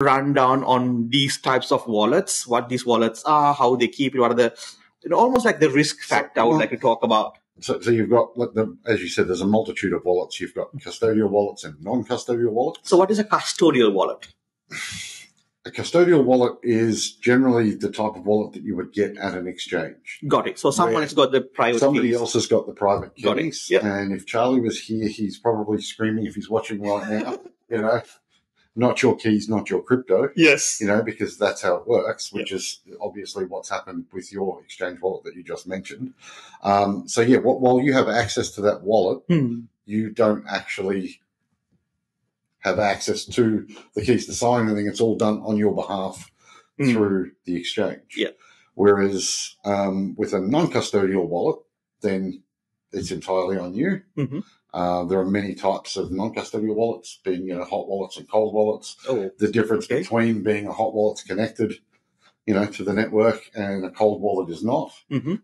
rundown on these types of wallets, what these wallets are, how they keep it, what are the, you know, almost like the risk factor I would like to talk about. So, so you've got, like the, as you said, there's a multitude of wallets. You've got custodial wallets and non-custodial wallets. So what is a custodial wallet? A custodial wallet is generally the type of wallet that you would get at an exchange. Got it. So someone has got the private Somebody keys. else has got the private keys. Got it. Yep. And if Charlie was here, he's probably screaming if he's watching right now, you know, not your keys, not your crypto. Yes. you know, because that's how it works, which is obviously what's happened with your exchange wallet that you just mentioned. Um, so yeah, wh- while you have access to that wallet, Hmm. you don't actually have access to the keys to sign anything. It's all done on your behalf Hmm. through the exchange. Yeah. Whereas um, with a non-custodial wallet, then it's entirely on you. Mhm. Uh, there are many types of non-custodial wallets, being you know hot wallets and cold wallets Oh, the difference Okay. between being a hot wallet's connected, you know, to the network and a cold wallet is not. Mhm.